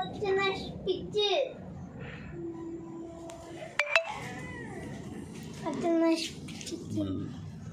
അച്ഛൻ നശിപ്പിച്ച് അച്ഛൻ നശിപ്പിച്ച് ഉം.